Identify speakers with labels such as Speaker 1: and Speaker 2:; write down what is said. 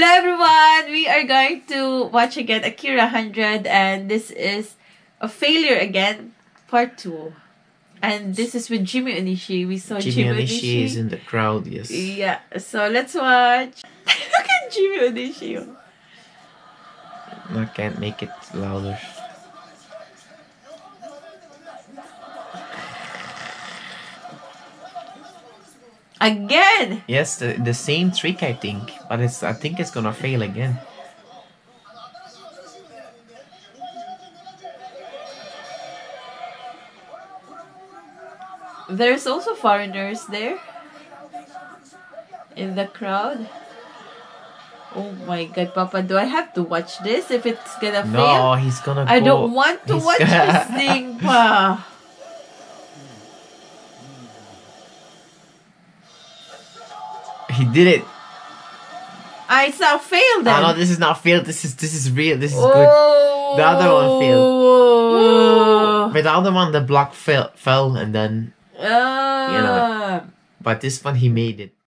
Speaker 1: Hello everyone! We are going to watch again Akira 100 and this is a failure again, part 2. And this is with Jimmy Onishi. We saw
Speaker 2: Jimmy
Speaker 1: Jimmy,
Speaker 2: Onishi is in the crowd, yes.
Speaker 1: Yeah, so let's watch. Look at Jimmy Onishi.
Speaker 2: I can't make it louder.
Speaker 1: Again!
Speaker 2: Yes, the, the same trick I think, but it's I think it's gonna fail again.
Speaker 1: There's also foreigners there in the crowd. Oh my god, Papa, do I have to watch this if it's gonna
Speaker 2: No,
Speaker 1: fail?
Speaker 2: he's gonna
Speaker 1: I
Speaker 2: go-
Speaker 1: don't want to
Speaker 2: he's-
Speaker 1: watch this thing, Pa.
Speaker 2: He did it.
Speaker 1: I it's not failed then.
Speaker 2: Oh no, this is not failed. This is this is real. This is good.
Speaker 1: oh.
Speaker 2: The other one
Speaker 1: failed.
Speaker 2: But the other one, the block fell, fell, and then.
Speaker 1: Uh,
Speaker 2: But this one, he made it.